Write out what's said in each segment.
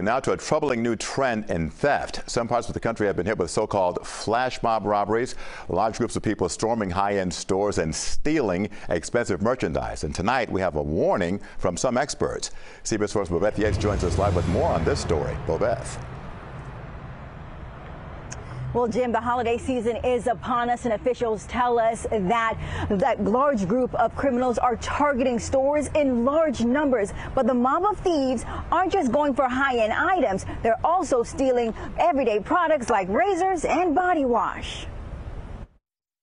Now to a troubling new trend in theft. Some parts of the country have been hit with so-called flash mob robberies. Large groups of people storming high-end stores and stealing expensive merchandise. And tonight we have a warning from some experts. CBS 4's Bobeth Yates joins us live with more on this story. Bobeth. Well, Jim, the holiday season is upon us, and officials tell us that that large group of criminals are targeting stores in large numbers. But the mob of thieves aren't just going for high-end items; they're also stealing everyday products like razors and body wash.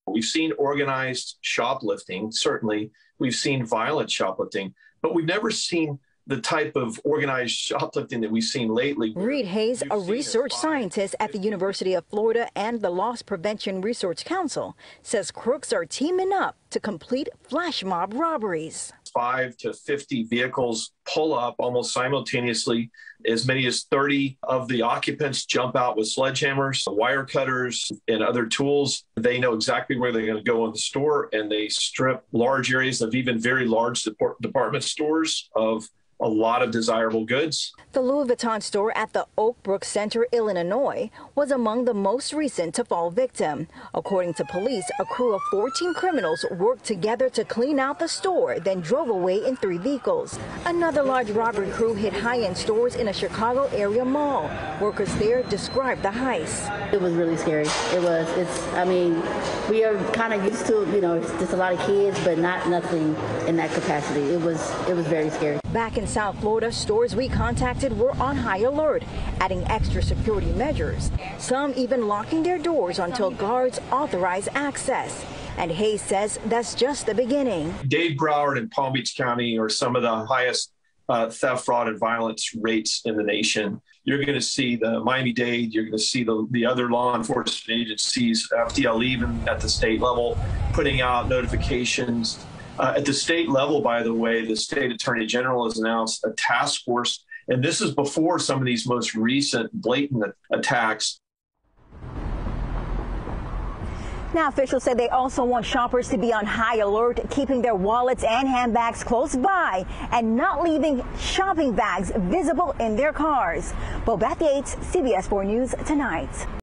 We've seen organized shoplifting, certainly. We've seen violent shoplifting, but we've never seen the type of organized shoplifting that we've seen lately. Read Hayes, a research scientist at the University of Florida and the Loss Prevention Research Council, says crooks are teaming up to complete flash mob robberies. Five to 50 vehicles pull up almost simultaneously. As many as 30 of the occupants jump out with sledgehammers, wire cutters, and other tools. They know exactly where they're going to go in the store and they strip large areas of even very large department stores of a lot of desirable goods. The Louis Vuitton store at the Oakbrook Center, Illinois, was among the most recent to fall victim. According to police, a crew of 14 criminals worked together to clean out the store, then drove away in three vehicles. Another large robbery crew hit high-end stores in a Chicago area mall. Workers there described the heist. It was really scary. It was. It's. I mean, we are kind of used to, you know, just a lot of kids, but not nothing in that capacity. It was. It was very scary. Back in South Florida, stores we contacted were on high alert, adding extra security measures. Some even locking their doors until guards authorize access. And Hayes says that's just the beginning. Dade Broward and Palm Beach County are some of the highest uh, theft, fraud, and violence rates in the nation. You're going to see the Miami Dade, you're going to see the, the other law enforcement agencies, FDL even at the state level, putting out notifications uh, at the state level, by the way, the state attorney general has announced a task force, and this is before some of these most recent blatant attacks. Now, officials say they also want shoppers to be on high alert, keeping their wallets and handbags close by and not leaving shopping bags visible in their cars. Bobeth Yates, CBS 4 News Tonight.